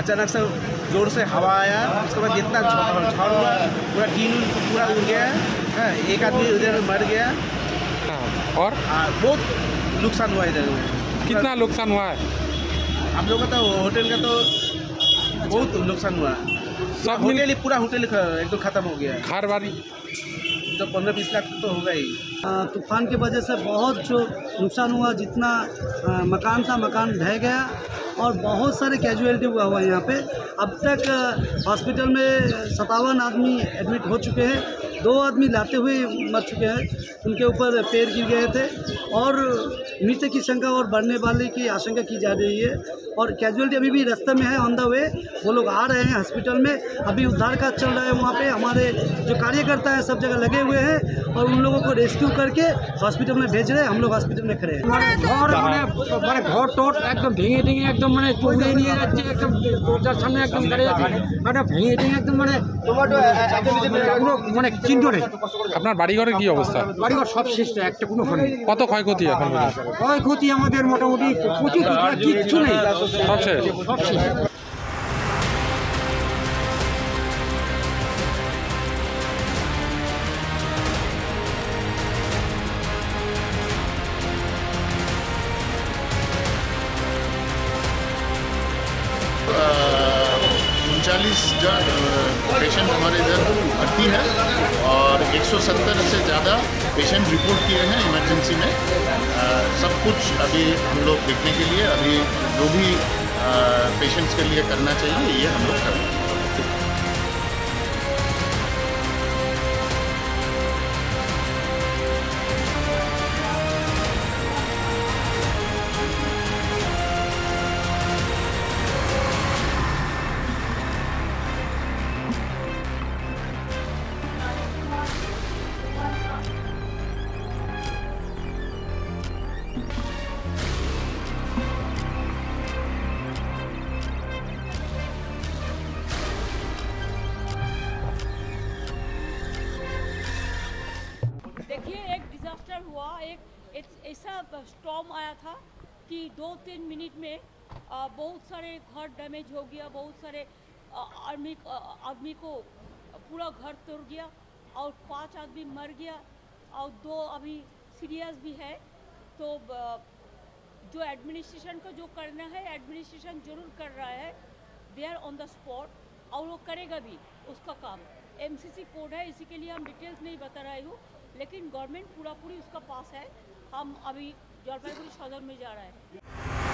अचानक से ज़ोर से हवा आया उसके बाद जितना झड़ हुआ पूरा टीन पूरा उड़ गया हाँ, एक आदमी उधर मर गया। हाँ, और? हाँ, बहुत नुकसान हुआ इधर। कितना नुकसान हुआ है? हम लोग का तो होटल का तो बहुत नुकसान हुआ। सब होटल पूरा होटल एकदम खत्म हो गया। घर बारी तो पंद्रह बीस लाख तो होगा ही। तूफ़ान की वजह से बहुत जो नुकसान हुआ जितना आ, मकान था मकान ढह गया और बहुत सारे कैजुअलिटी हुआ हुआ है यहाँ पे। अब तक हॉस्पिटल में सतावन आदमी एडमिट हो चुके हैं। दो आदमी लाते हुए मर चुके हैं उनके ऊपर पैर गिर गए थे और मृत्यु की शंका और बढ़ने वाले की आशंका की जा रही है और कैजुअलिटी अभी भी रास्ते में है ऑन द वे वो लोग आ रहे हैं हॉस्पिटल में अभी उद्धार कार्य चल रहा है वहाँ पे हमारे जो कार्यकर्ता हैं सब जगह लगे हुए हैं और उन लोगों को रेस्क्यू करके हॉस्पिटल में भेज रहे हैं हम लोग हॉस्पिटल में खड़े हैं মানে ঘর মানে মানে ঘর টট একদম ভেঙে ভেঙে একদম মানে চৌড়ে নিয়ে যাচ্ছে একদম দরজার সামনে একদম দাঁড়িয়ে যাচ্ছে মানে ভেঙে ভেঙে একদম মানে কোনো মানে চিহ্ন ধরে। আপনার বাড়িঘরের কি অবস্থা? বাড়িঘর সব শেষ একটা কোনো ফোন কত ক্ষয়ক্ষতি এখন ক্ষয়ক্ষতি আমাদের মোটামুটি প্রচুর কিছু কিচ্ছু নেই। সব শেষ? সব শেষ। उनचालीस पेशेंट हमारे इधर भर्ती है और 170 से ज़्यादा पेशेंट रिपोर्ट किए हैं इमरजेंसी में। आ, सब कुछ अभी हम लोग देखने के लिए अभी जो भी पेशेंट्स के लिए करना चाहिए ये हम लोग कर रहे हैं। डिजास्टर हुआ एक ऐसा स्टॉम आया था कि दो तीन मिनट में बहुत सारे घर डैमेज हो गया, बहुत सारे आदमी आदमी को पूरा घर तोड़ गया और पाँच आदमी मर गया और दो अभी सीरियस भी है। तो जो एडमिनिस्ट्रेशन को जो करना है एडमिनिस्ट्रेशन ज़रूर कर रहा है। They are on the spot और वो करेगा भी, उसका काम। एमसीसी कोड है, इसी के लिए हम डिटेल्स नहीं बता रही हूँ। लेकिन गवर्नमेंट पूरा पूरी उसका पास है। हम अभी जलपाईगुड़ी सदर में जा रहे हैं।